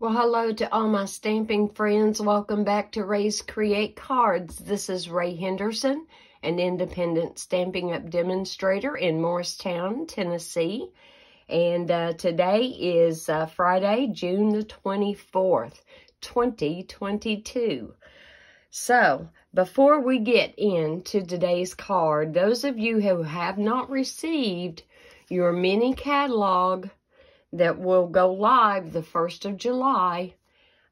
Well, hello to all my stamping friends. Welcome back to Rae's Create Cards. This is Rae Henderson, an independent Stampin' Up! demonstrator in Morristown, Tennessee. And uh, today is uh, Friday, June the 24th, 2022. So, before we get into today's card, those of you who have not received your mini catalog that will go live the 1st of July,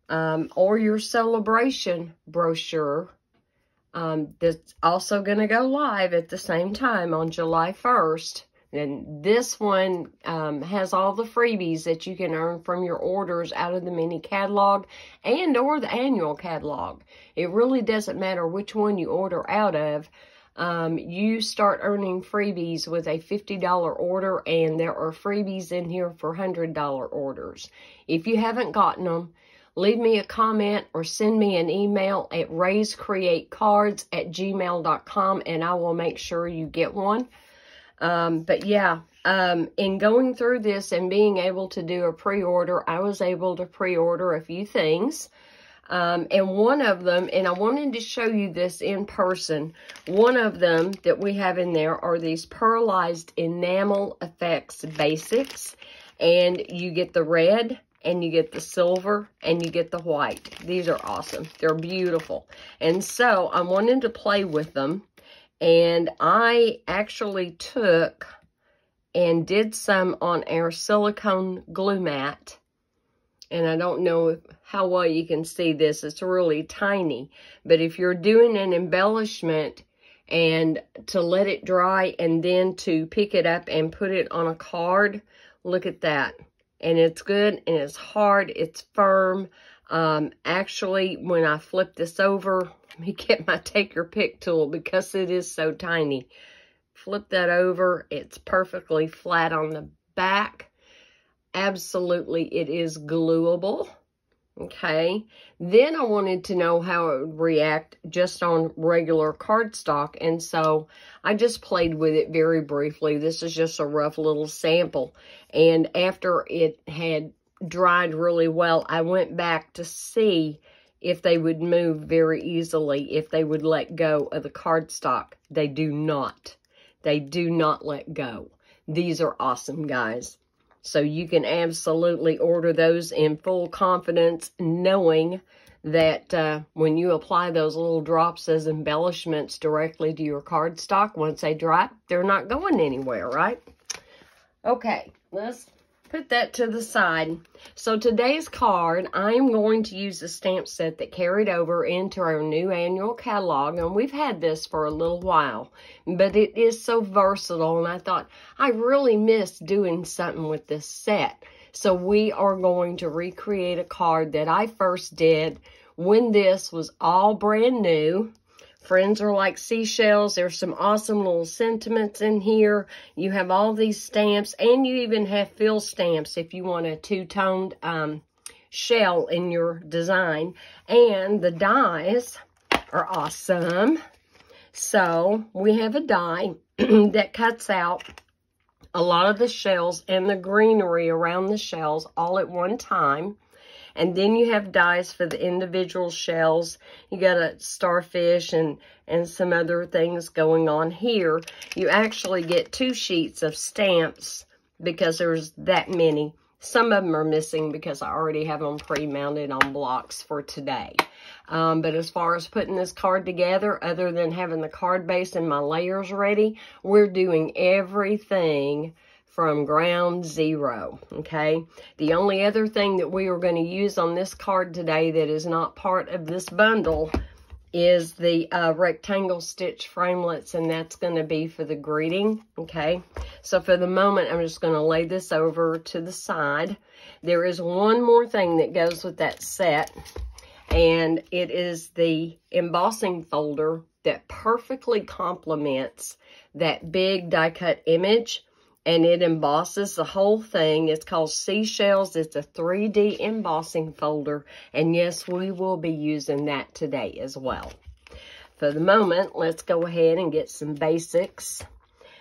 um, or your celebration brochure um, that's also going to go live at the same time on July 1st. And this one um, has all the freebies that you can earn from your orders out of the mini catalog and or the annual catalog. It really doesn't matter which one you order out of um, you start earning freebies with a $50 order, and there are freebies in here for $100 orders. If you haven't gotten them, leave me a comment or send me an email at rayscreatecards at gmail.com, and I will make sure you get one. Um, but yeah, um, in going through this and being able to do a pre-order, I was able to pre-order a few things. Um, and one of them, and I wanted to show you this in person, one of them that we have in there are these Pearlized Enamel Effects Basics. And you get the red, and you get the silver, and you get the white. These are awesome. They're beautiful. And so I wanted to play with them. And I actually took and did some on our silicone glue mat and I don't know how well you can see this. It's really tiny. But if you're doing an embellishment and to let it dry and then to pick it up and put it on a card, look at that. And it's good and it's hard. It's firm. Um, actually, when I flip this over, let me get my take your pick tool because it is so tiny. Flip that over. It's perfectly flat on the back absolutely it is glueable. Okay, then I wanted to know how it would react just on regular cardstock, and so I just played with it very briefly. This is just a rough little sample, and after it had dried really well, I went back to see if they would move very easily, if they would let go of the cardstock. They do not. They do not let go. These are awesome, guys. So you can absolutely order those in full confidence, knowing that uh, when you apply those little drops as embellishments directly to your cardstock, once they dry, they're not going anywhere, right? Okay, let's put that to the side. So today's card, I'm going to use the stamp set that carried over into our new annual catalog. And we've had this for a little while, but it is so versatile. And I thought, I really miss doing something with this set. So we are going to recreate a card that I first did when this was all brand new. Friends are like seashells. There's some awesome little sentiments in here. You have all these stamps, and you even have fill stamps if you want a two-toned um, shell in your design. And the dies are awesome. So we have a die that cuts out a lot of the shells and the greenery around the shells all at one time. And then you have dies for the individual shells. You got a starfish and, and some other things going on here. You actually get two sheets of stamps because there's that many. Some of them are missing because I already have them pre-mounted on blocks for today. Um, but as far as putting this card together, other than having the card base and my layers ready, we're doing everything from ground zero, okay? The only other thing that we are going to use on this card today that is not part of this bundle is the uh, rectangle stitch framelits, and that's going to be for the greeting, okay? So for the moment, I'm just going to lay this over to the side. There is one more thing that goes with that set, and it is the embossing folder that perfectly complements that big die-cut image and it embosses the whole thing. It's called Seashells. It's a 3D embossing folder, and yes, we will be using that today as well. For the moment, let's go ahead and get some basics.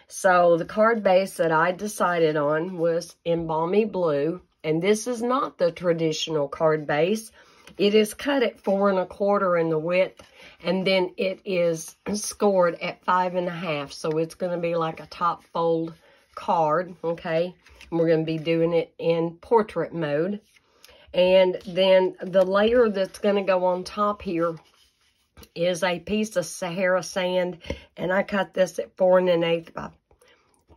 So the card base that I decided on was in Balmy Blue, And this is not the traditional card base. It is cut at four and a quarter in the width, and then it is scored at five and a half. So it's going to be like a top fold card, okay? And we're going to be doing it in portrait mode. And then the layer that's going to go on top here is a piece of Sahara sand. And I cut this at four and an eighth by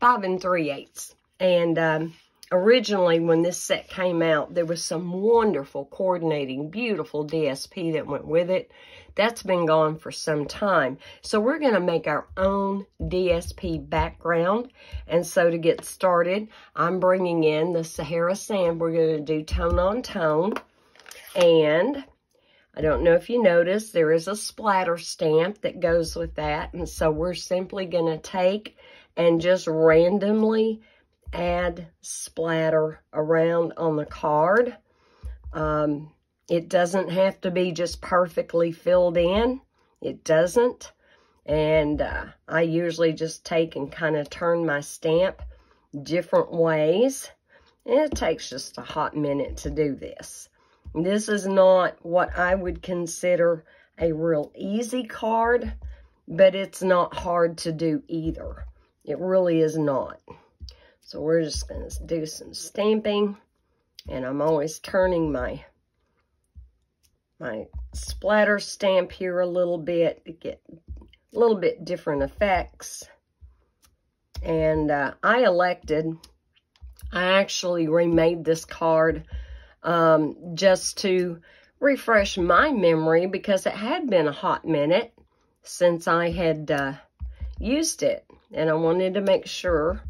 five and three eighths. And um, originally when this set came out, there was some wonderful coordinating, beautiful DSP that went with it. That's been gone for some time. So we're going to make our own DSP background. And so to get started, I'm bringing in the Sahara Sand. We're going to do tone on tone. And I don't know if you noticed, there is a splatter stamp that goes with that. And so we're simply going to take and just randomly add splatter around on the card. Um, it doesn't have to be just perfectly filled in. It doesn't. And uh, I usually just take and kind of turn my stamp different ways. And it takes just a hot minute to do this. This is not what I would consider a real easy card, but it's not hard to do either. It really is not. So we're just going to do some stamping. And I'm always turning my my splatter stamp here a little bit to get a little bit different effects. And uh, I elected, I actually remade this card um, just to refresh my memory because it had been a hot minute since I had uh, used it. And I wanted to make sure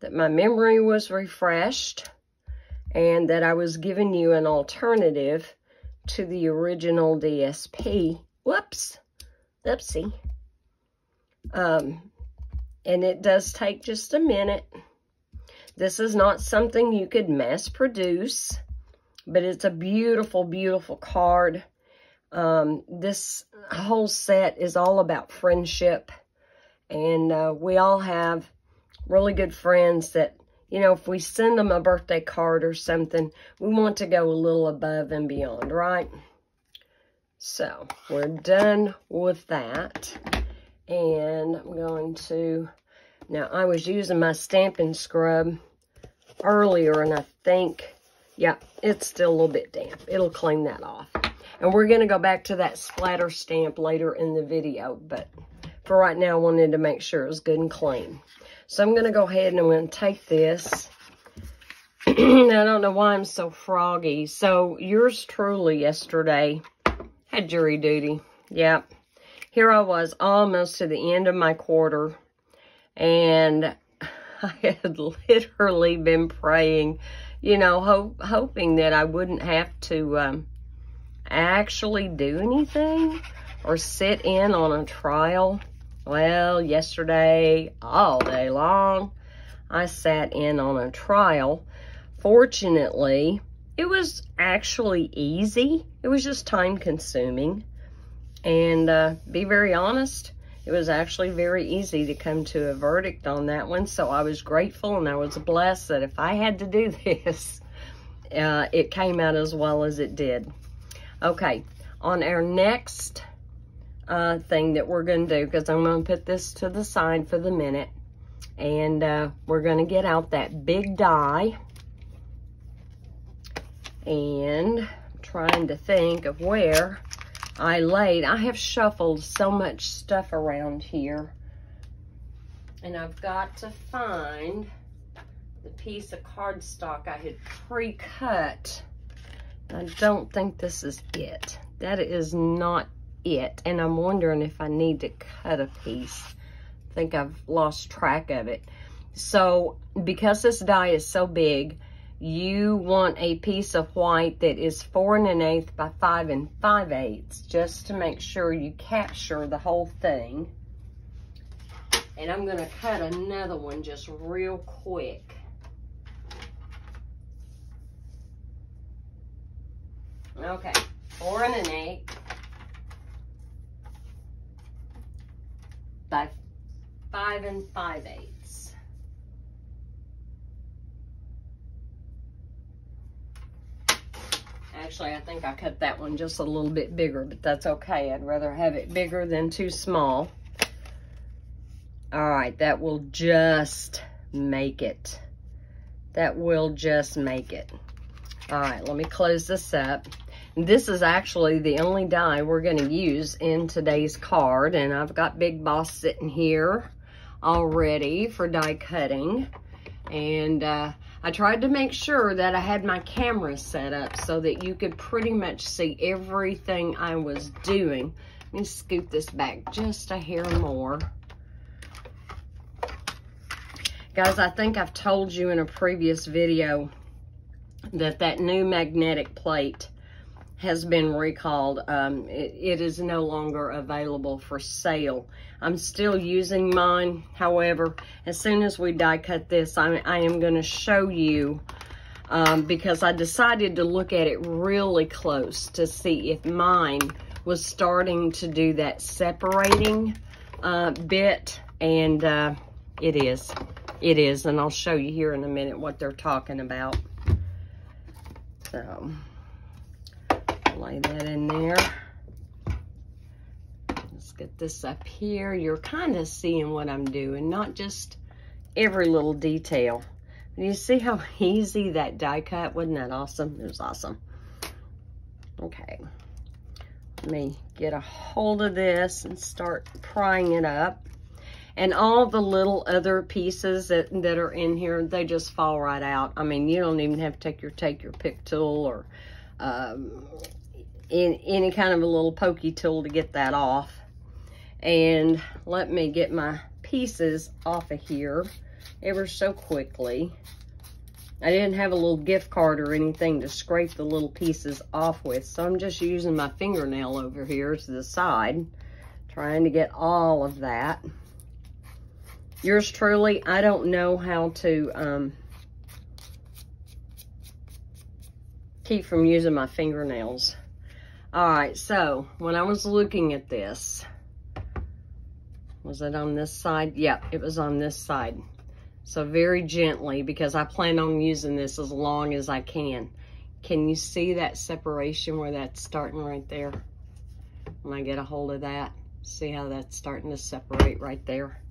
that my memory was refreshed and that I was giving you an alternative to the original DSP. Whoops. Oopsie. Um, and it does take just a minute. This is not something you could mass produce. But it's a beautiful, beautiful card. Um, this whole set is all about friendship. And uh, we all have really good friends that, you know, if we send them a birthday card or something, we want to go a little above and beyond, right? So, we're done with that. And I'm going to, now I was using my Stampin' Scrub earlier, and I think yeah, it's still a little bit damp. It'll clean that off. And we're going to go back to that splatter stamp later in the video. But for right now, I wanted to make sure it was good and clean. So I'm going to go ahead and I'm going to take this. I don't know why I'm so froggy. So yours truly yesterday had jury duty. Yep. Here I was almost to the end of my quarter. And I had literally been praying you know, ho hoping that I wouldn't have to um, actually do anything or sit in on a trial. Well, yesterday, all day long, I sat in on a trial. Fortunately, it was actually easy. It was just time consuming. And uh, be very honest, it was actually very easy to come to a verdict on that one. So I was grateful and I was blessed that if I had to do this, uh, it came out as well as it did. Okay, on our next uh, thing that we're going to do, because I'm going to put this to the side for the minute, and uh, we're going to get out that big die. And I'm trying to think of where I laid. I have shuffled so much stuff around here. And I've got to find the piece of cardstock I had pre-cut. I don't think this is it. That is not it. And I'm wondering if I need to cut a piece. I think I've lost track of it. So because this die is so big, you want a piece of white that is four and an eighth by five and five eighths, just to make sure you capture the whole thing. And I'm gonna cut another one just real quick. Okay, four and an eighth by five and five eighths. Actually, I think I cut that one just a little bit bigger, but that's okay. I'd rather have it bigger than too small. All right, that will just make it. That will just make it. All right, let me close this up. This is actually the only die we're going to use in today's card. And I've got Big Boss sitting here already for die cutting. And uh, I tried to make sure that I had my camera set up so that you could pretty much see everything I was doing. Let me scoot this back just a hair more. Guys, I think I've told you in a previous video that that new magnetic plate has been recalled. Um, it, it is no longer available for sale. I'm still using mine. However, as soon as we die cut this, I, I am going to show you um, because I decided to look at it really close to see if mine was starting to do that separating uh, bit. And uh, it is. It is. And I'll show you here in a minute what they're talking about. So lay that in there. Let's get this up here. You're kind of seeing what I'm doing, not just every little detail. You see how easy that die cut? Wasn't that awesome? It was awesome. Okay. Let me get a hold of this and start prying it up. And all the little other pieces that, that are in here, they just fall right out. I mean, you don't even have to take your take your pick tool or um, in any kind of a little pokey tool to get that off. And let me get my pieces off of here ever so quickly. I didn't have a little gift card or anything to scrape the little pieces off with, so I'm just using my fingernail over here to the side, trying to get all of that. Yours truly, I don't know how to um, keep from using my fingernails. All right, so when I was looking at this, was it on this side? Yep, it was on this side. So very gently, because I plan on using this as long as I can. Can you see that separation where that's starting right there? When I get a hold of that, see how that's starting to separate right there?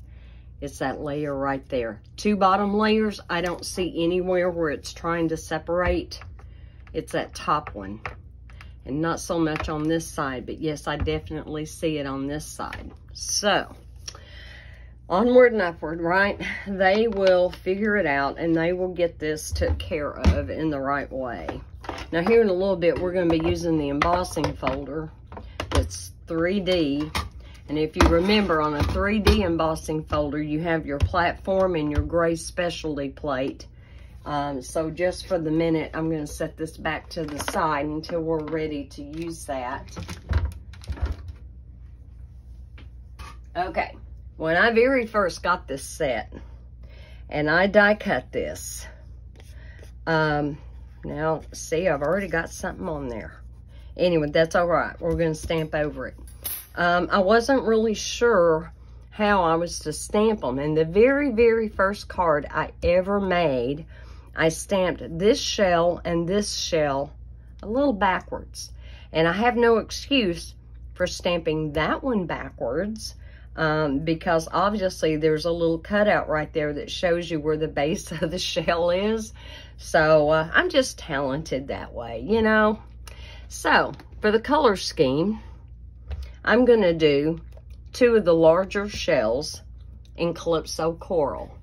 It's that layer right there. Two bottom layers, I don't see anywhere where it's trying to separate. It's that top one and not so much on this side, but yes, I definitely see it on this side. So, onward and upward, right? They will figure it out and they will get this took care of in the right way. Now here in a little bit, we're gonna be using the embossing folder. It's 3D. And if you remember on a 3D embossing folder, you have your platform and your gray specialty plate. Um, so just for the minute, I'm going to set this back to the side until we're ready to use that. Okay, when I very first got this set, and I die cut this, um, now, see, I've already got something on there. Anyway, that's all right. We're going to stamp over it. Um, I wasn't really sure how I was to stamp them. And the very, very first card I ever made I stamped this shell and this shell a little backwards. And I have no excuse for stamping that one backwards um, because obviously there's a little cutout right there that shows you where the base of the shell is. So uh, I'm just talented that way, you know. So for the color scheme, I'm going to do two of the larger shells in Calypso Coral.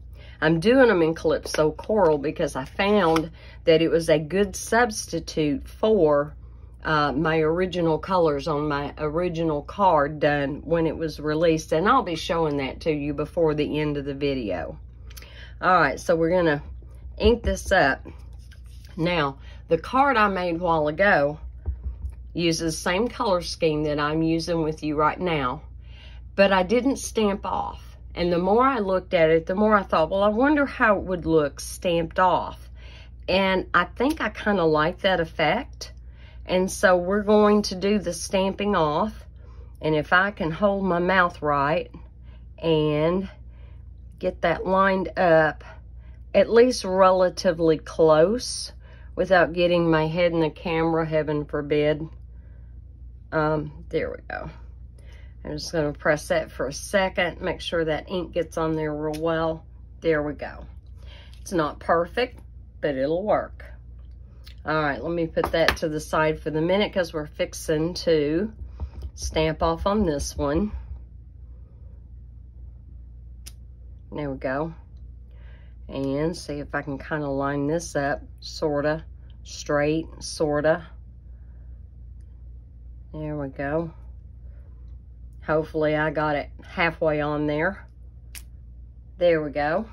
I'm doing them in Calypso Coral because I found that it was a good substitute for uh, my original colors on my original card done when it was released. And I'll be showing that to you before the end of the video. All right, so we're going to ink this up. Now, the card I made a while ago uses the same color scheme that I'm using with you right now, but I didn't stamp off. And the more I looked at it, the more I thought, well, I wonder how it would look stamped off. And I think I kind of like that effect. And so we're going to do the stamping off. And if I can hold my mouth right and get that lined up at least relatively close, without getting my head in the camera, heaven forbid. Um, there we go. I'm just going to press that for a second, make sure that ink gets on there real well. There we go. It's not perfect, but it'll work. All right, let me put that to the side for the minute because we're fixing to stamp off on this one. There we go. And see if I can kind of line this up, sorta, straight, sorta. There we go. Hopefully I got it halfway on there. There we go.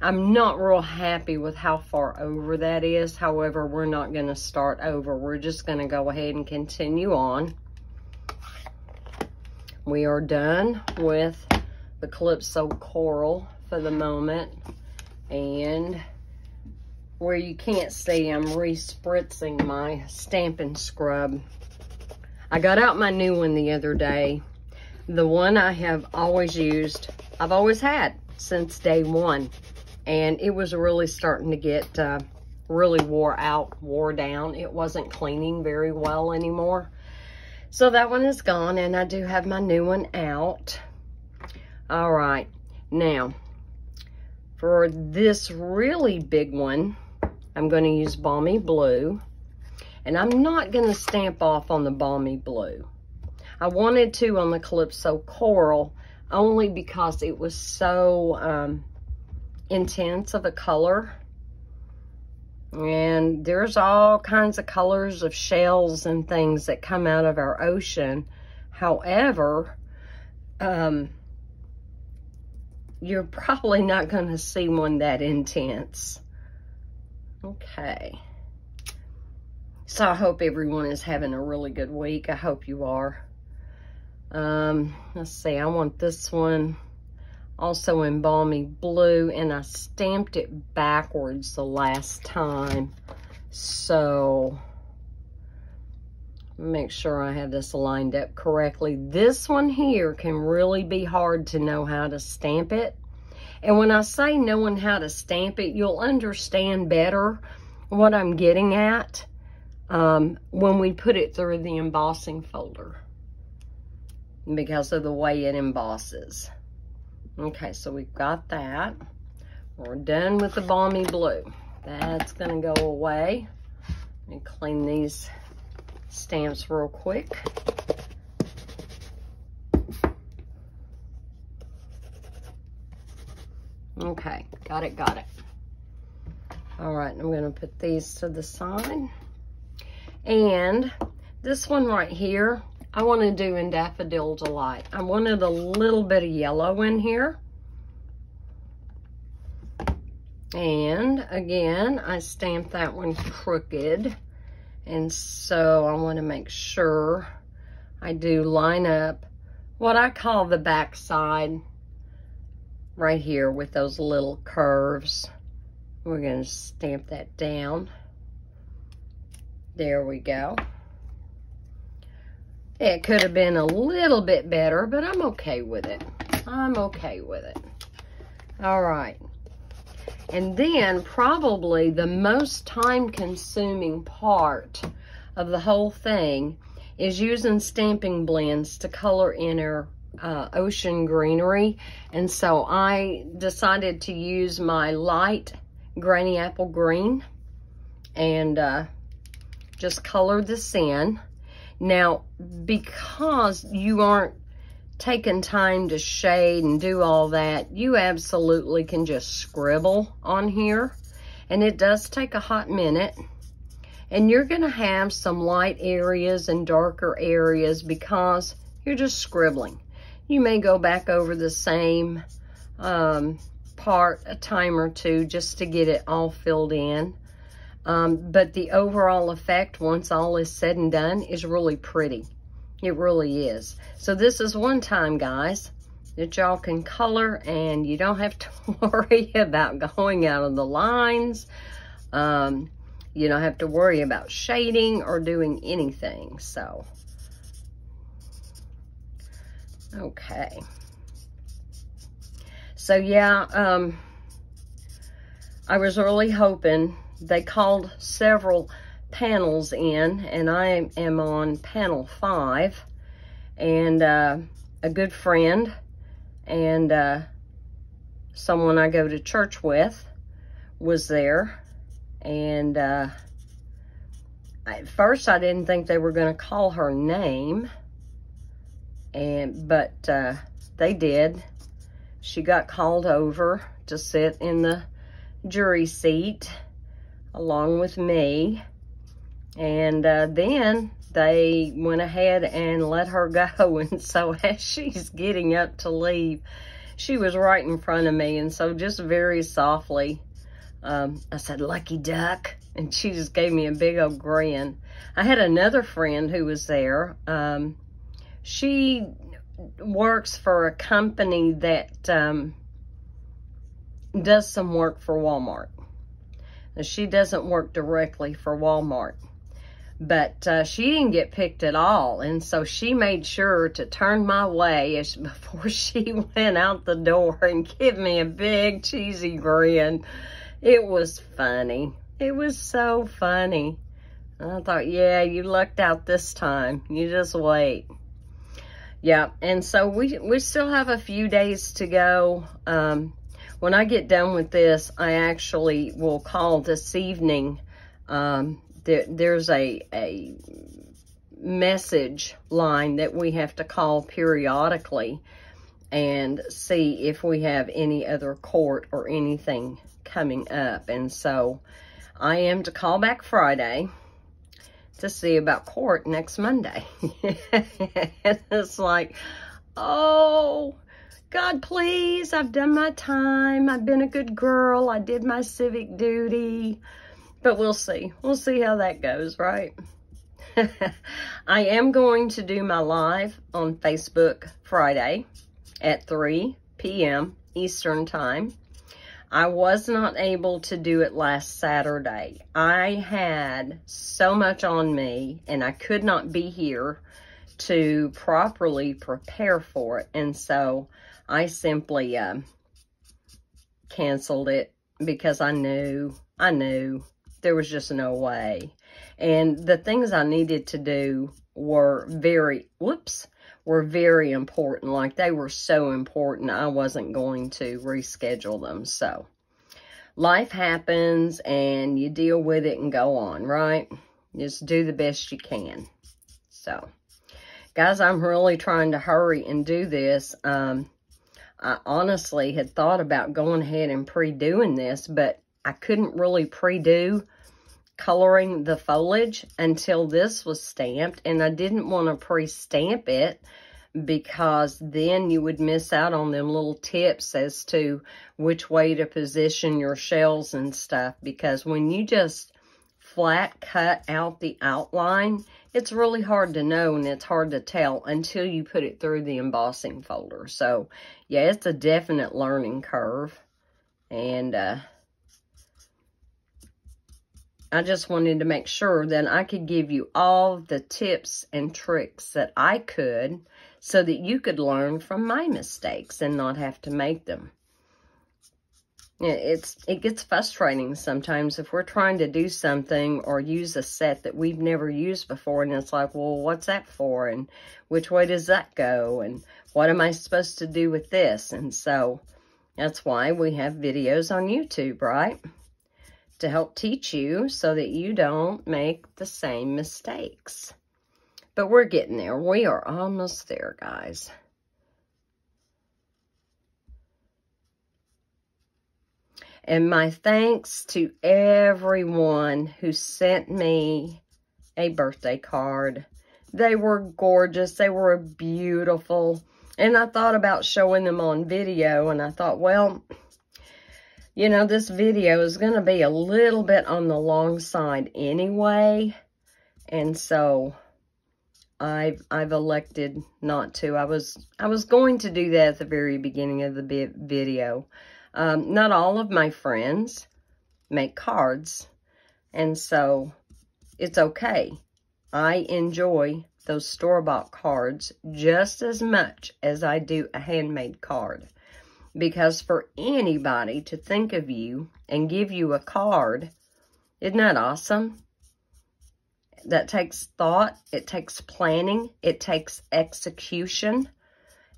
I'm not real happy with how far over that is. However, we're not going to start over. We're just going to go ahead and continue on. We are done with the Calypso Coral for the moment. And where you can't see, I'm re-spritzing my Stampin' Scrub. I got out my new one the other day. The one I have always used, I've always had since day one. And it was really starting to get uh, really wore out, wore down. It wasn't cleaning very well anymore. So that one is gone and I do have my new one out. All right, now for this really big one, I'm gonna use Balmy Blue and I'm not gonna stamp off on the Balmy Blue. I wanted to on the Calypso Coral only because it was so um, intense of a color. And there's all kinds of colors of shells and things that come out of our ocean. However, um, you're probably not going to see one that intense. Okay. So I hope everyone is having a really good week. I hope you are. Um, let's see, I want this one also in balmy blue and I stamped it backwards the last time. So make sure I have this lined up correctly. This one here can really be hard to know how to stamp it. And when I say knowing how to stamp it, you'll understand better what I'm getting at um, when we put it through the embossing folder because of the way it embosses. Okay, so we've got that. We're done with the balmy blue. That's gonna go away. Let me clean these stamps real quick. Okay, got it, got it. All right, I'm gonna put these to the side. And this one right here, I want to do in Daffodil Delight. I wanted a little bit of yellow in here. And again, I stamped that one crooked. And so I want to make sure I do line up what I call the back side right here with those little curves. We're going to stamp that down. There we go. It could have been a little bit better, but I'm okay with it. I'm okay with it. All right. And then probably the most time consuming part of the whole thing is using Stampin' Blends to color in our uh, ocean greenery. And so I decided to use my light granny apple green and uh, just color this in. Now, because you aren't taking time to shade and do all that, you absolutely can just scribble on here. And it does take a hot minute. And you're going to have some light areas and darker areas because you're just scribbling. You may go back over the same um, part a time or two just to get it all filled in. Um, but the overall effect, once all is said and done, is really pretty. It really is. So this is one time, guys, that y'all can color and you don't have to worry about going out of the lines. Um, you don't have to worry about shading or doing anything. So, okay. So yeah, um, I was really hoping they called several panels in, and I am on panel five. And uh, a good friend and uh, someone I go to church with was there. And uh, at first I didn't think they were going to call her name. and But uh, they did. She got called over to sit in the jury seat along with me. And uh, then they went ahead and let her go. And so as she's getting up to leave, she was right in front of me. And so just very softly, um, I said, lucky duck. And she just gave me a big old grin. I had another friend who was there. Um, she works for a company that um, does some work for Walmart. Now, she doesn't work directly for Walmart but uh, she didn't get picked at all. And so she made sure to turn my way as, before she went out the door and give me a big cheesy grin. It was funny. It was so funny. I thought, yeah, you lucked out this time. You just wait. Yeah, and so we, we still have a few days to go. Um, when I get done with this, I actually will call this evening um, there, there's a, a message line that we have to call periodically and see if we have any other court or anything coming up. And so I am to call back Friday to see about court next Monday. it's like, oh, God, please, I've done my time. I've been a good girl. I did my civic duty. But we'll see. We'll see how that goes, right? I am going to do my live on Facebook Friday at 3 p.m. Eastern Time. I was not able to do it last Saturday. I had so much on me and I could not be here to properly prepare for it. And so I simply uh, canceled it because I knew, I knew there was just no way. And the things I needed to do were very, whoops, were very important. Like they were so important, I wasn't going to reschedule them. So life happens and you deal with it and go on, right? Just do the best you can. So, guys, I'm really trying to hurry and do this. Um, I honestly had thought about going ahead and pre-doing this, but I couldn't really pre-do coloring the foliage until this was stamped. And I didn't want to pre-stamp it because then you would miss out on them little tips as to which way to position your shells and stuff. Because when you just flat cut out the outline, it's really hard to know and it's hard to tell until you put it through the embossing folder. So, yeah, it's a definite learning curve. And, uh, I just wanted to make sure that I could give you all the tips and tricks that I could so that you could learn from my mistakes and not have to make them. It's It gets frustrating sometimes if we're trying to do something or use a set that we've never used before and it's like, well, what's that for? And which way does that go? And what am I supposed to do with this? And so that's why we have videos on YouTube, right? to help teach you so that you don't make the same mistakes. But we're getting there. We are almost there, guys. And my thanks to everyone who sent me a birthday card. They were gorgeous. They were beautiful. And I thought about showing them on video. And I thought, well, you know, this video is going to be a little bit on the long side anyway. And so I've, I've elected not to. I was, I was going to do that at the very beginning of the video. Um, not all of my friends make cards. And so it's okay. I enjoy those store-bought cards just as much as I do a handmade card. Because for anybody to think of you and give you a card Isn't that awesome? That takes thought. It takes planning. It takes execution.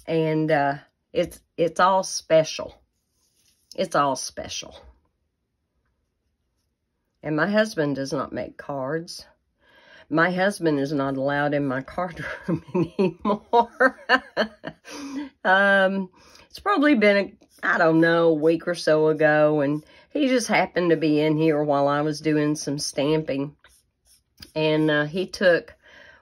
And uh, it's, it's all special. It's all special. And my husband does not make cards. My husband is not allowed in my card room anymore. um, it's probably been, I don't know, a week or so ago, and he just happened to be in here while I was doing some stamping. And uh, he took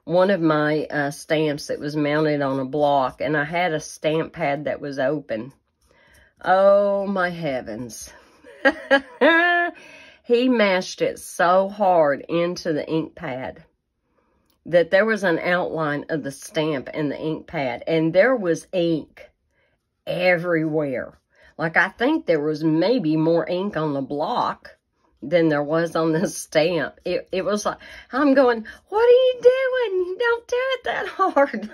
one of my uh, stamps that was mounted on a block, and I had a stamp pad that was open. Oh, my heavens. he mashed it so hard into the ink pad that there was an outline of the stamp in the ink pad and there was ink everywhere. Like I think there was maybe more ink on the block than there was on the stamp. It, it was like, I'm going, what are you doing? Don't do it that hard.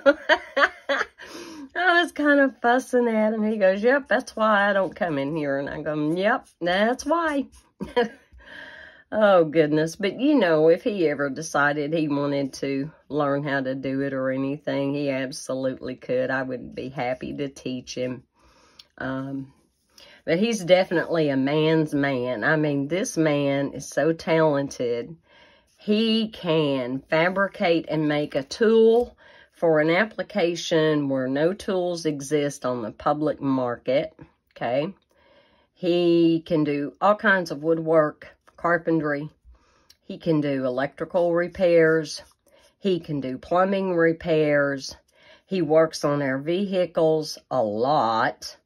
I was kind of fussing at him. He goes, yep, that's why I don't come in here. And I go, yep, that's why. Oh, goodness. But, you know, if he ever decided he wanted to learn how to do it or anything, he absolutely could. I would be happy to teach him. Um, but he's definitely a man's man. I mean, this man is so talented. He can fabricate and make a tool for an application where no tools exist on the public market, okay? He can do all kinds of woodwork, carpentry. He can do electrical repairs. He can do plumbing repairs. He works on our vehicles a lot.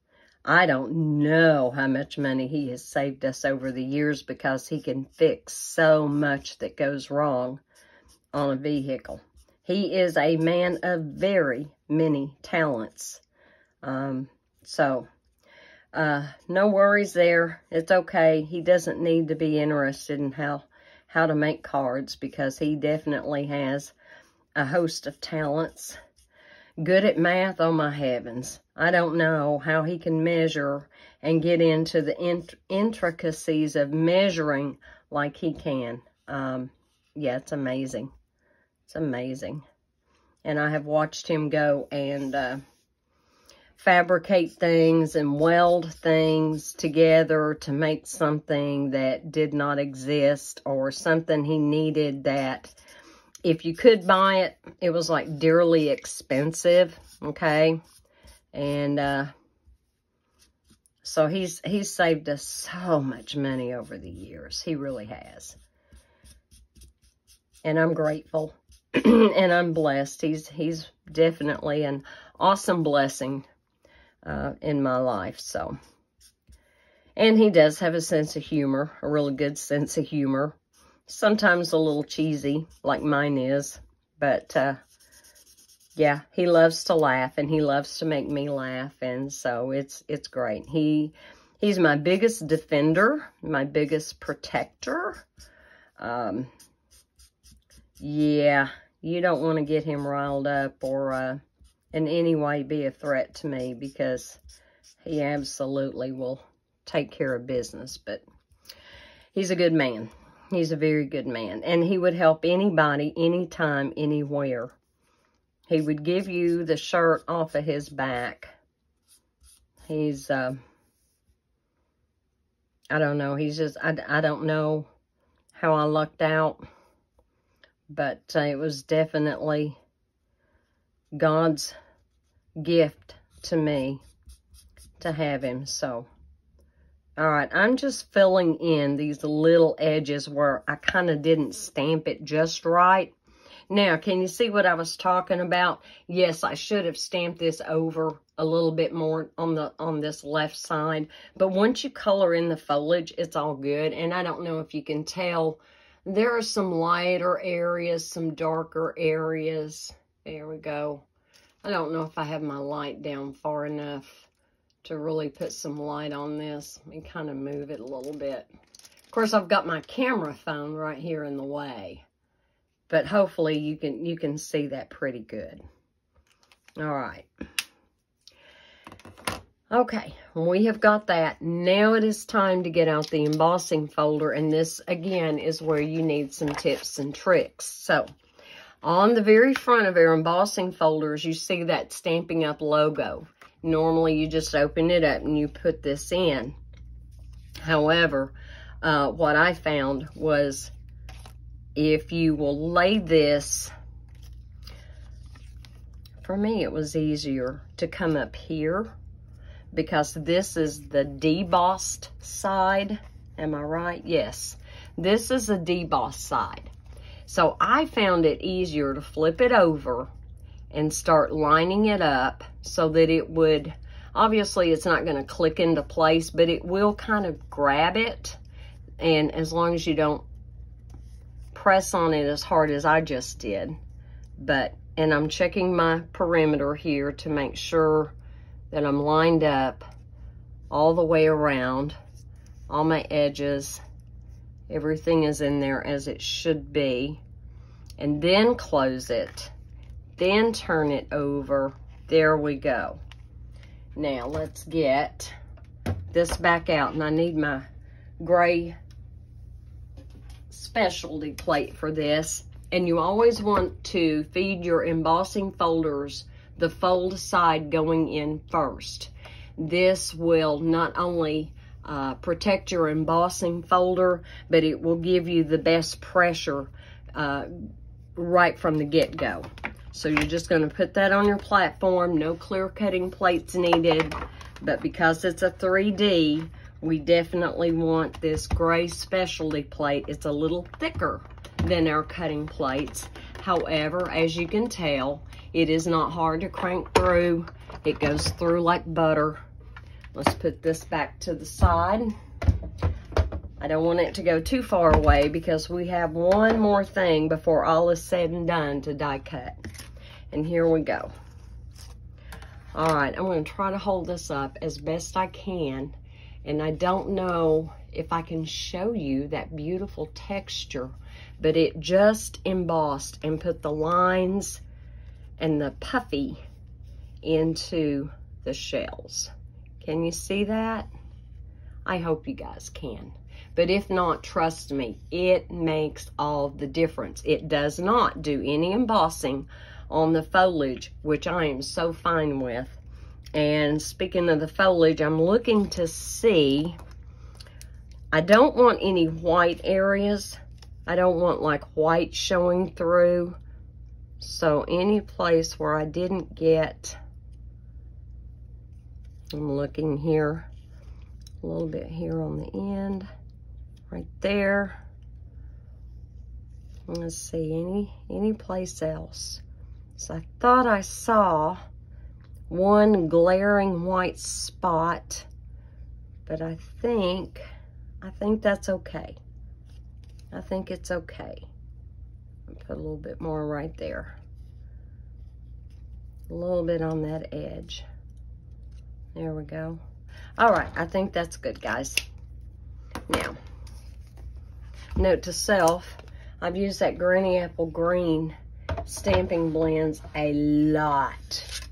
I don't know how much money he has saved us over the years because he can fix so much that goes wrong on a vehicle. He is a man of very many talents. Um, so, uh, no worries there. It's okay. He doesn't need to be interested in how, how to make cards because he definitely has a host of talents. Good at math, oh my heavens. I don't know how he can measure and get into the int intricacies of measuring like he can. Um, yeah, it's amazing. It's amazing. And I have watched him go and... Uh, fabricate things and weld things together to make something that did not exist or something he needed that if you could buy it, it was like dearly expensive, okay? And uh, so he's he's saved us so much money over the years. He really has. And I'm grateful and I'm blessed. He's he's definitely an awesome blessing uh, in my life. So, and he does have a sense of humor, a really good sense of humor. Sometimes a little cheesy, like mine is, but uh, yeah, he loves to laugh and he loves to make me laugh, and so it's it's great. He he's my biggest defender, my biggest protector. Um, yeah, you don't want to get him riled up or uh, in any way be a threat to me because he absolutely will take care of business. But he's a good man. He's a very good man. And he would help anybody, anytime, anywhere. He would give you the shirt off of his back. He's, uh, I don't know. He's just, I, I don't know how I lucked out. But uh, it was definitely God's gift to me to have him. So, all right, I'm just filling in these little edges where I kind of didn't stamp it just right. Now, can you see what I was talking about? Yes, I should have stamped this over a little bit more on the on this left side. But once you color in the foliage, it's all good. And I don't know if you can tell, there are some lighter areas, some darker areas. There we go. I don't know if I have my light down far enough to really put some light on this. Me kind of move it a little bit. Of course, I've got my camera phone right here in the way. But hopefully you can you can see that pretty good. All right. Okay, we have got that. Now it is time to get out the embossing folder, and this, again, is where you need some tips and tricks. So, on the very front of our embossing folders, you see that Stampin' Up logo. Normally, you just open it up and you put this in. However, uh, what I found was if you will lay this, for me, it was easier to come up here because this is the debossed side. Am I right? Yes. This is the debossed side. So I found it easier to flip it over and start lining it up so that it would, obviously it's not going to click into place, but it will kind of grab it. And as long as you don't press on it as hard as I just did. But, and I'm checking my perimeter here to make sure that I'm lined up all the way around, all my edges, everything is in there as it should be, and then close it, then turn it over. There we go. Now let's get this back out, and I need my gray specialty plate for this. And you always want to feed your embossing folders the fold side going in first. This will not only uh, protect your embossing folder, but it will give you the best pressure uh, right from the get-go. So you're just going to put that on your platform. No clear cutting plates needed. But because it's a 3D, we definitely want this gray specialty plate. It's a little thicker than our cutting plates. However, as you can tell, it is not hard to crank through. It goes through like butter. Let's put this back to the side. I don't want it to go too far away because we have one more thing before all is said and done to die cut. And here we go. All right, I'm gonna try to hold this up as best I can. And I don't know if I can show you that beautiful texture, but it just embossed and put the lines and the puffy into the shells. Can you see that? I hope you guys can. But if not, trust me, it makes all the difference. It does not do any embossing on the foliage, which I am so fine with. And speaking of the foliage, I'm looking to see, I don't want any white areas. I don't want like white showing through. So any place where I didn't get, I'm looking here, a little bit here on the end, right there. Let's see, any, any place else. So I thought I saw one glaring white spot, but I think, I think that's okay. I think it's okay. Put a little bit more right there. A little bit on that edge. There we go. All right, I think that's good, guys. Now, note to self, I've used that Granny Apple Green Stampin' Blends a lot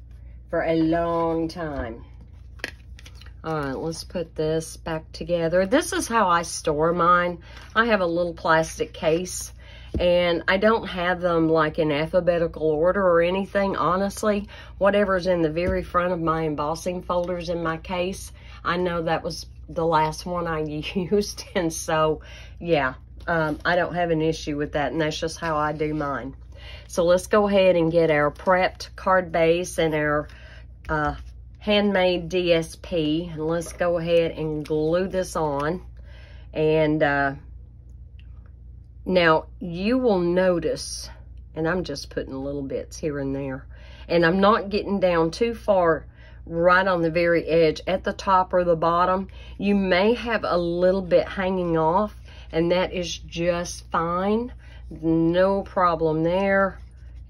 for a long time. All right, let's put this back together. This is how I store mine. I have a little plastic case and I don't have them like in alphabetical order or anything. Honestly, whatever's in the very front of my embossing folders in my case, I know that was the last one I used. And so, yeah, um, I don't have an issue with that. And that's just how I do mine. So let's go ahead and get our prepped card base and our uh, handmade DSP. And let's go ahead and glue this on. And uh, now, you will notice, and I'm just putting little bits here and there, and I'm not getting down too far right on the very edge at the top or the bottom. You may have a little bit hanging off, and that is just fine. No problem there.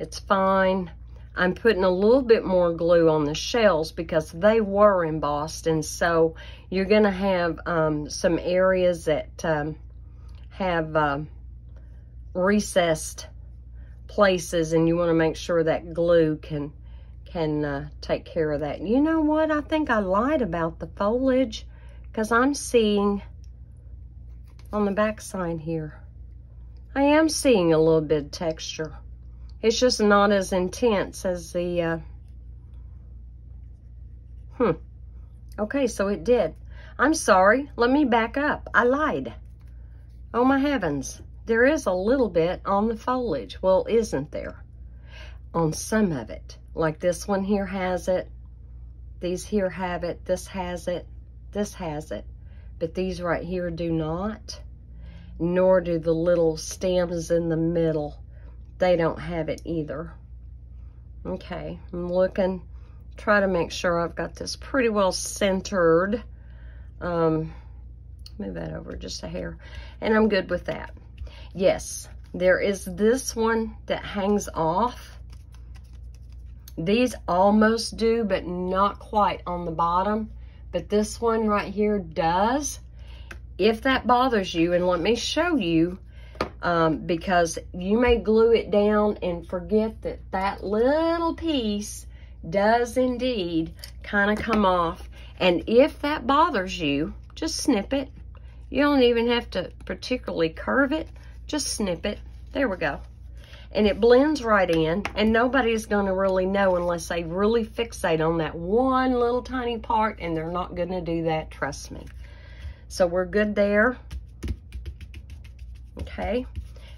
It's fine. I'm putting a little bit more glue on the shells because they were embossed, and so you're going to have um, some areas that um, have... Um, recessed places and you want to make sure that glue can can uh, take care of that. You know what? I think I lied about the foliage because I'm seeing on the back side here, I am seeing a little bit of texture. It's just not as intense as the, uh, hmm. Okay, so it did. I'm sorry. Let me back up. I lied. Oh my heavens. There is a little bit on the foliage. Well, isn't there? On some of it. Like this one here has it. These here have it. This has it. This has it. But these right here do not. Nor do the little stems in the middle. They don't have it either. Okay, I'm looking. Try to make sure I've got this pretty well centered. Um, move that over just a hair. And I'm good with that. Yes, there is this one that hangs off. These almost do, but not quite on the bottom. But this one right here does. If that bothers you, and let me show you, um, because you may glue it down and forget that that little piece does indeed kind of come off. And if that bothers you, just snip it. You don't even have to particularly curve it. Just snip it. There we go. And it blends right in, and nobody's going to really know unless they really fixate on that one little tiny part, and they're not going to do that, trust me. So we're good there. Okay.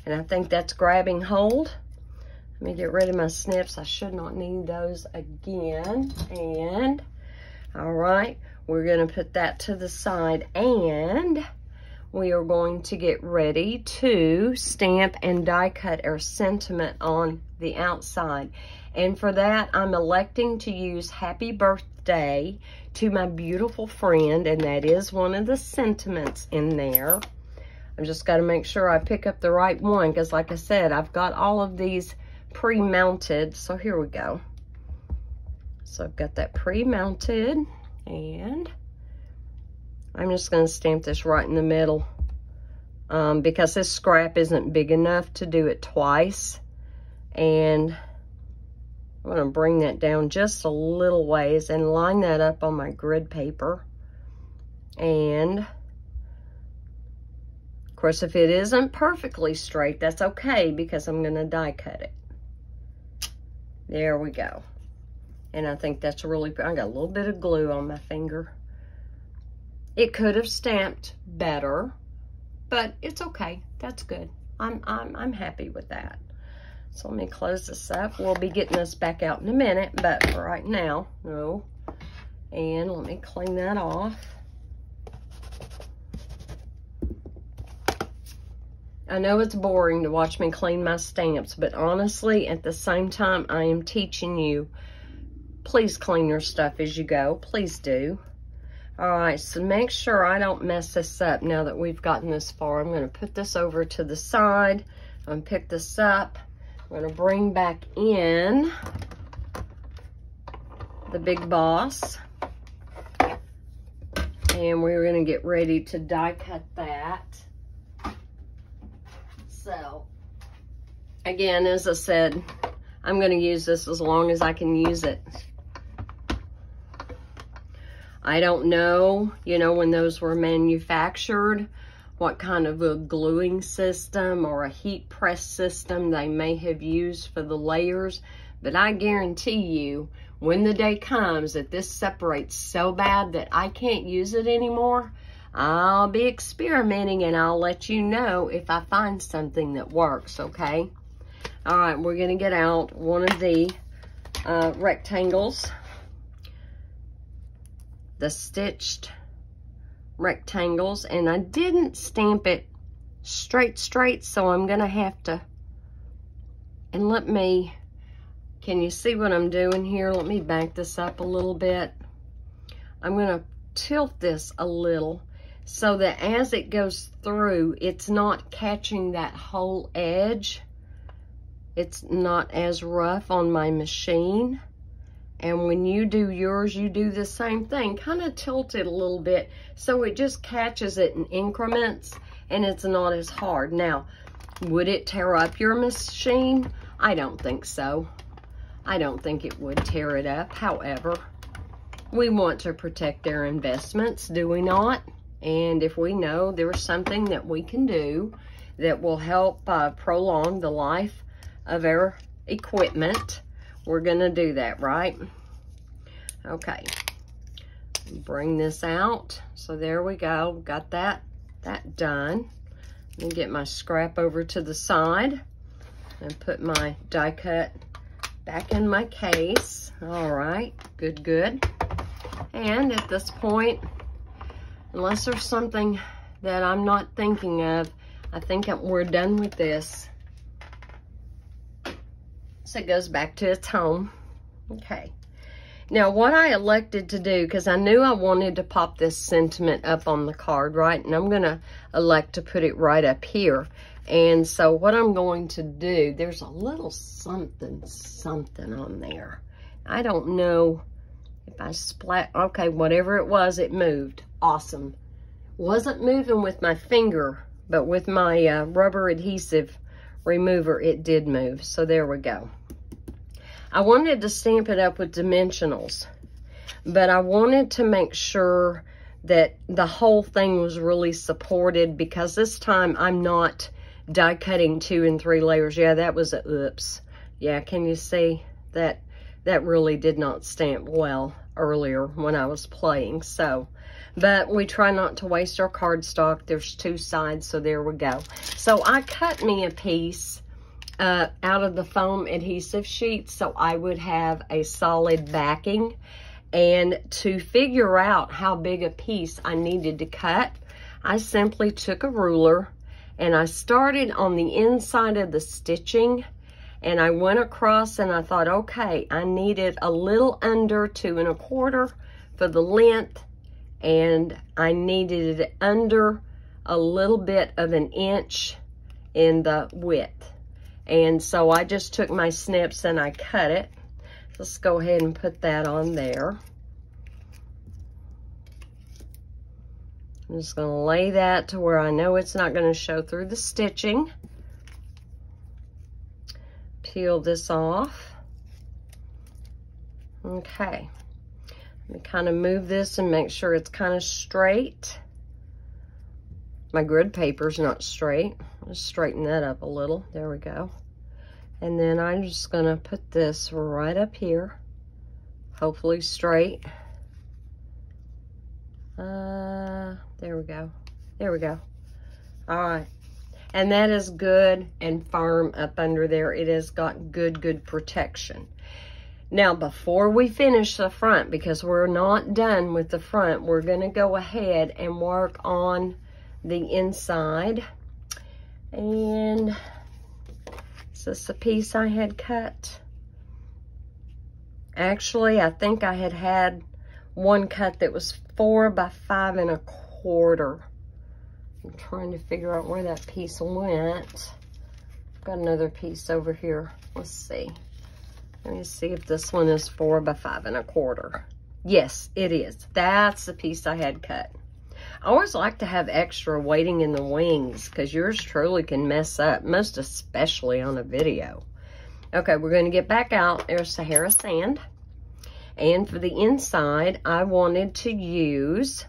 And I think that's grabbing hold. Let me get rid of my snips. I should not need those again. And, all right, we're going to put that to the side. And we are going to get ready to stamp and die cut our sentiment on the outside. And for that, I'm electing to use Happy Birthday to my beautiful friend, and that is one of the sentiments in there. I've just got to make sure I pick up the right one, because like I said, I've got all of these pre-mounted. So here we go. So I've got that pre-mounted, and I'm just going to stamp this right in the middle um, because this scrap isn't big enough to do it twice. And I'm going to bring that down just a little ways and line that up on my grid paper. And, of course, if it isn't perfectly straight, that's okay because I'm going to die cut it. There we go. And I think that's really, I got a little bit of glue on my finger. It could have stamped better, but it's okay. That's good. I'm, I'm, I'm happy with that. So let me close this up. We'll be getting this back out in a minute, but for right now, no. And let me clean that off. I know it's boring to watch me clean my stamps, but honestly, at the same time, I am teaching you, please clean your stuff as you go. Please do. All right, so make sure I don't mess this up now that we've gotten this far. I'm gonna put this over to the side. I'm pick this up. I'm gonna bring back in the Big Boss. And we're gonna get ready to die cut that. So, again, as I said, I'm gonna use this as long as I can use it. I don't know, you know, when those were manufactured, what kind of a gluing system or a heat press system they may have used for the layers. But I guarantee you, when the day comes that this separates so bad that I can't use it anymore, I'll be experimenting and I'll let you know if I find something that works, okay? All right, we're gonna get out one of the uh, rectangles. The stitched rectangles and I didn't stamp it straight straight so I'm gonna have to and let me can you see what I'm doing here? Let me back this up a little bit. I'm gonna tilt this a little so that as it goes through it's not catching that whole edge it's not as rough on my machine and when you do yours, you do the same thing. Kind of tilt it a little bit so it just catches it in increments and it's not as hard. Now, would it tear up your machine? I don't think so. I don't think it would tear it up. However, we want to protect our investments, do we not? And if we know there's something that we can do that will help uh, prolong the life of our equipment, we're going to do that, right? Okay. Bring this out. So there we go. Got that, that done. Let me get my scrap over to the side and put my die cut back in my case. All right, good, good. And at this point, unless there's something that I'm not thinking of, I think we're done with this. It goes back to its home. Okay. Now, what I elected to do, because I knew I wanted to pop this sentiment up on the card, right? And I'm going to elect to put it right up here. And so what I'm going to do, there's a little something, something on there. I don't know if I splat. Okay, whatever it was, it moved. Awesome. Wasn't moving with my finger, but with my uh, rubber adhesive remover, it did move. So there we go. I wanted to stamp it up with dimensionals, but I wanted to make sure that the whole thing was really supported because this time I'm not die cutting two and three layers. Yeah, that was a oops. Yeah, can you see that? That really did not stamp well earlier when I was playing. So, but we try not to waste our cardstock. There's two sides, so there we go. So I cut me a piece uh, out of the foam adhesive sheet so I would have a solid backing. And to figure out how big a piece I needed to cut, I simply took a ruler and I started on the inside of the stitching and I went across and I thought, okay, I needed a little under two and a quarter for the length and I needed it under a little bit of an inch in the width. And so I just took my snips and I cut it. Let's go ahead and put that on there. I'm just going to lay that to where I know it's not going to show through the stitching. Peel this off. Okay. Let me kind of move this and make sure it's kind of straight. My grid paper's not straight. Let's straighten that up a little. There we go. And then I'm just going to put this right up here. Hopefully straight. Uh, there we go. There we go. All right. And that is good and firm up under there. It has got good, good protection. Now, before we finish the front, because we're not done with the front, we're going to go ahead and work on the inside. And is this a piece I had cut? Actually, I think I had had one cut that was four by five and a quarter. I'm trying to figure out where that piece went. Got another piece over here. Let's see. Let me see if this one is four by five and a quarter. Yes, it is. That's the piece I had cut. I always like to have extra waiting in the wings because yours truly can mess up, most especially on a video. Okay, we're going to get back out. There's Sahara Sand. And for the inside, I wanted to use,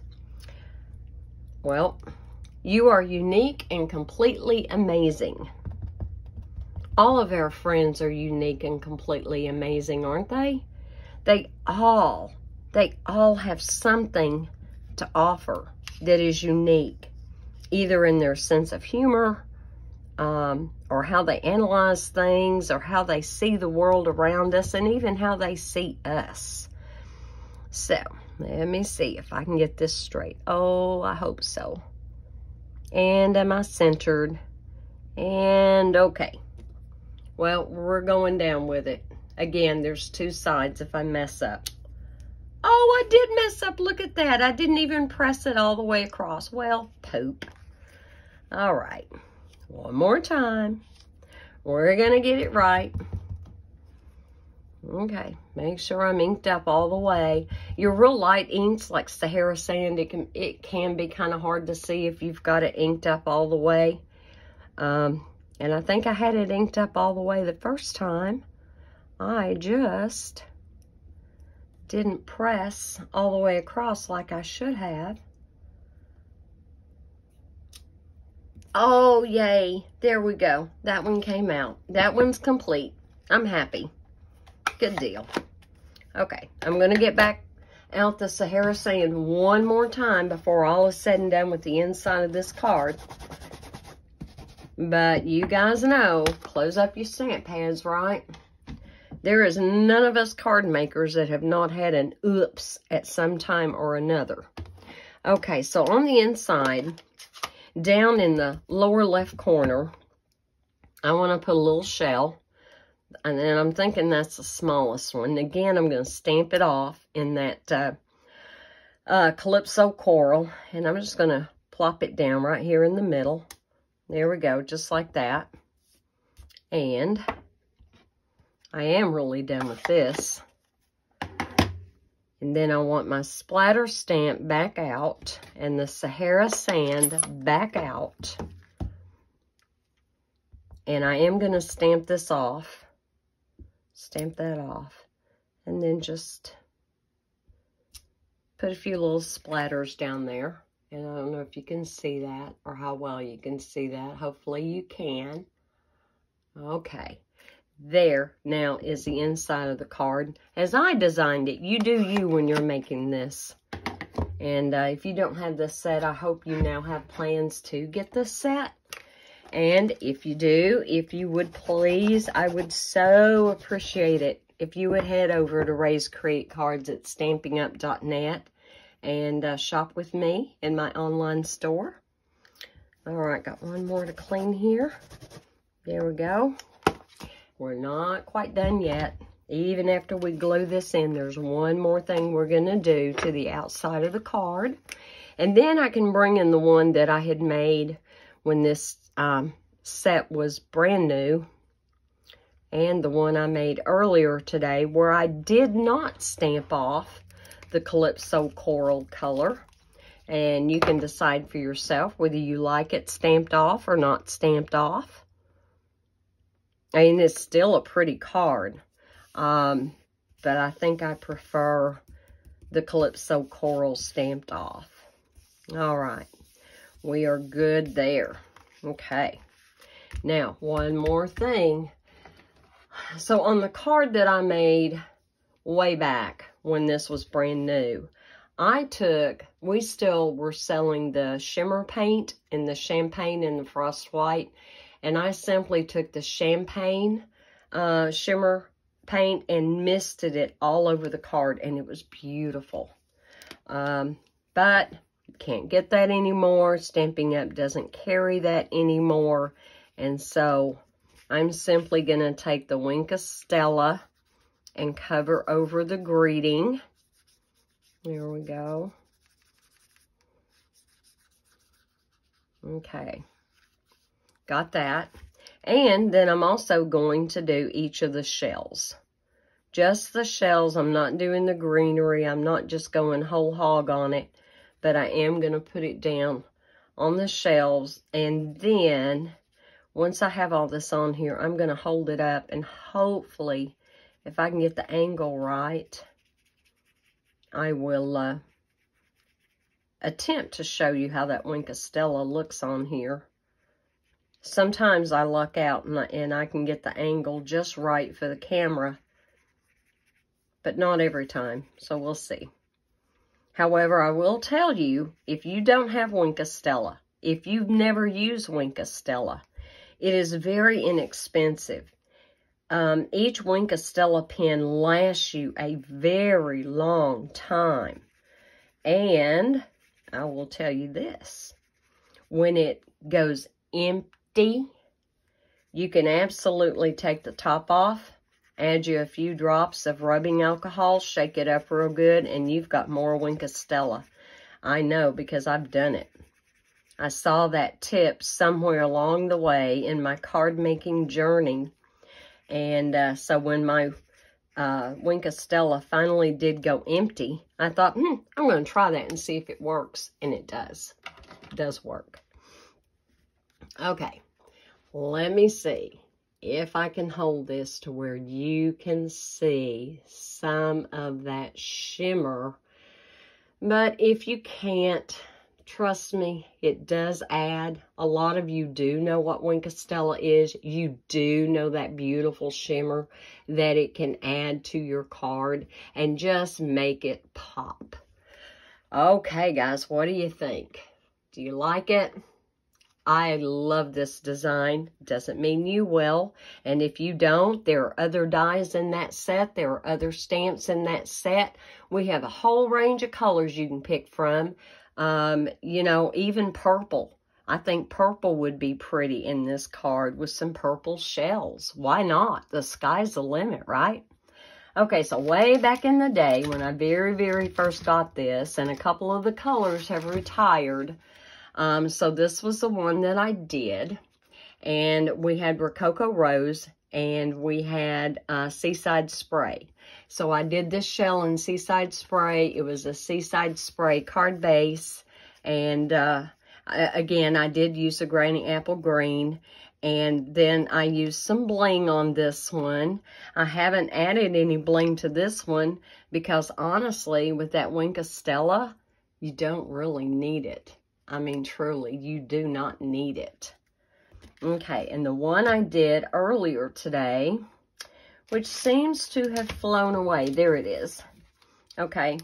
well, you are unique and completely amazing. All of our friends are unique and completely amazing, aren't they? They all, they all have something to offer that is unique, either in their sense of humor, um, or how they analyze things, or how they see the world around us, and even how they see us. So, let me see if I can get this straight. Oh, I hope so. And am I centered? And okay. Well, we're going down with it. Again, there's two sides if I mess up. Oh, I did mess up. Look at that. I didn't even press it all the way across. Well, poop. All right. One more time. We're going to get it right. Okay, make sure I'm inked up all the way. Your real light inks, like Sahara Sand, it can, it can be kind of hard to see if you've got it inked up all the way. Um, and I think I had it inked up all the way the first time. I just didn't press all the way across like I should have. Oh, yay. There we go. That one came out. That one's complete. I'm happy. Good deal. Okay, I'm going to get back out the Sahara sand one more time before all is said and done with the inside of this card. But you guys know, close up your stamp pads, right? There is none of us card makers that have not had an oops at some time or another. Okay, so on the inside, down in the lower left corner, I want to put a little shell. And then I'm thinking that's the smallest one. Again, I'm going to stamp it off in that uh, uh, Calypso Coral. And I'm just going to plop it down right here in the middle. There we go, just like that. And I am really done with this. And then I want my splatter stamp back out and the Sahara sand back out. And I am going to stamp this off. Stamp that off. And then just put a few little splatters down there. And I don't know if you can see that or how well you can see that. Hopefully you can. Okay. There now is the inside of the card. As I designed it, you do you when you're making this. And uh, if you don't have this set, I hope you now have plans to get this set. And if you do, if you would please, I would so appreciate it if you would head over to Rae's Create Cards at stampinup.net and uh, shop with me in my online store. All right, got one more to clean here. There we go. We're not quite done yet. Even after we glue this in, there's one more thing we're going to do to the outside of the card. And then I can bring in the one that I had made when this um, set was brand new. And the one I made earlier today where I did not stamp off the Calypso Coral color. And you can decide for yourself whether you like it stamped off or not stamped off. I mean, it's still a pretty card. Um, but I think I prefer the Calypso Coral stamped off. All right. We are good there. Okay. Now, one more thing. So on the card that I made way back, when this was brand new. I took, we still were selling the shimmer paint and the champagne and the frost white. And I simply took the champagne uh, shimmer paint and misted it all over the card. And it was beautiful. Um, but can't get that anymore. Stampin' Up doesn't carry that anymore. And so I'm simply going to take the Wink of Stella and cover over the greeting. There we go. Okay. Got that. And then I'm also going to do each of the shells. Just the shells. I'm not doing the greenery. I'm not just going whole hog on it. But I am going to put it down on the shelves. And then, once I have all this on here, I'm going to hold it up and hopefully if I can get the angle right, I will uh, attempt to show you how that Wink of Stella looks on here. Sometimes I luck out and I, and I can get the angle just right for the camera, but not every time, so we'll see. However, I will tell you, if you don't have Wink of Stella, if you've never used Wink of Stella, it is very inexpensive. Um, each Wink of Stella pen lasts you a very long time. And I will tell you this. When it goes empty, you can absolutely take the top off, add you a few drops of rubbing alcohol, shake it up real good, and you've got more Wink of Stella. I know because I've done it. I saw that tip somewhere along the way in my card making journey and uh, so when my uh, Wink of Stella finally did go empty, I thought, hmm, I'm going to try that and see if it works. And it does. It does work. Okay. Let me see. if I can hold this to where you can see some of that shimmer. But if you can't, trust me, it does add. A lot of you do know what Wink of Stella is. You do know that beautiful shimmer that it can add to your card and just make it pop. Okay, guys, what do you think? Do you like it? I love this design. Doesn't mean you will. And if you don't, there are other dies in that set. There are other stamps in that set. We have a whole range of colors you can pick from. Um, you know, even purple. I think purple would be pretty in this card with some purple shells. Why not? The sky's the limit, right? Okay, so way back in the day when I very, very first got this, and a couple of the colors have retired, um, so this was the one that I did. And we had Rococo Rose and we had uh, Seaside Spray. So I did this shell in Seaside Spray. It was a Seaside Spray card base. And uh, again, I did use a Granny Apple Green. And then I used some bling on this one. I haven't added any bling to this one because honestly, with that Wink of Stella, you don't really need it. I mean, truly, you do not need it. Okay, and the one I did earlier today, which seems to have flown away. There it is. Okay,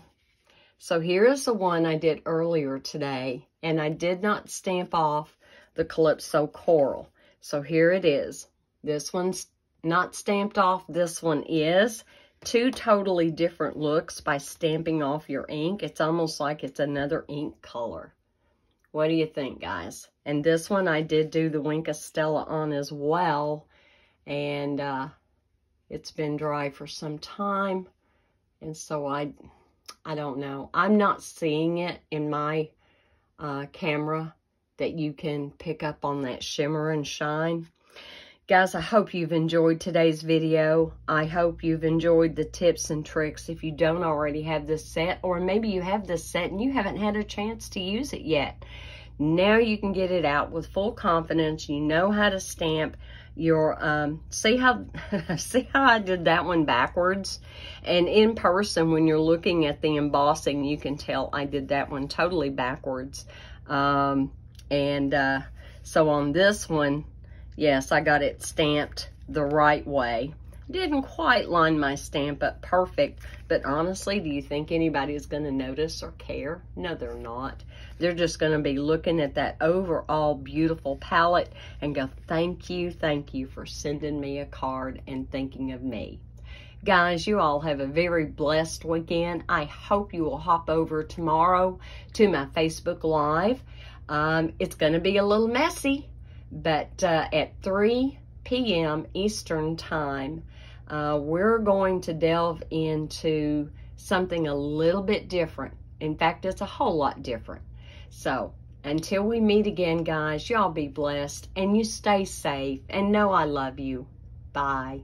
so here is the one I did earlier today, and I did not stamp off the Calypso Coral. So here it is. This one's not stamped off. This one is. Two totally different looks by stamping off your ink. It's almost like it's another ink color. What do you think, guys? And this one I did do the Wink of Stella on as well. And uh, it's been dry for some time. And so I, I don't know. I'm not seeing it in my uh, camera that you can pick up on that shimmer and shine. Guys, I hope you've enjoyed today's video. I hope you've enjoyed the tips and tricks if you don't already have this set, or maybe you have this set and you haven't had a chance to use it yet. Now you can get it out with full confidence. You know how to stamp your, um, see how, see how I did that one backwards? And in person, when you're looking at the embossing, you can tell I did that one totally backwards. Um, and, uh, so on this one, Yes, I got it stamped the right way. Didn't quite line my stamp up perfect, but honestly, do you think anybody's going to notice or care? No, they're not. They're just going to be looking at that overall beautiful palette and go, thank you, thank you for sending me a card and thinking of me. Guys, you all have a very blessed weekend. I hope you will hop over tomorrow to my Facebook Live. Um, it's going to be a little messy but uh, at 3 p.m. Eastern Time, uh, we're going to delve into something a little bit different. In fact, it's a whole lot different. So, until we meet again, guys, y'all be blessed and you stay safe and know I love you. Bye.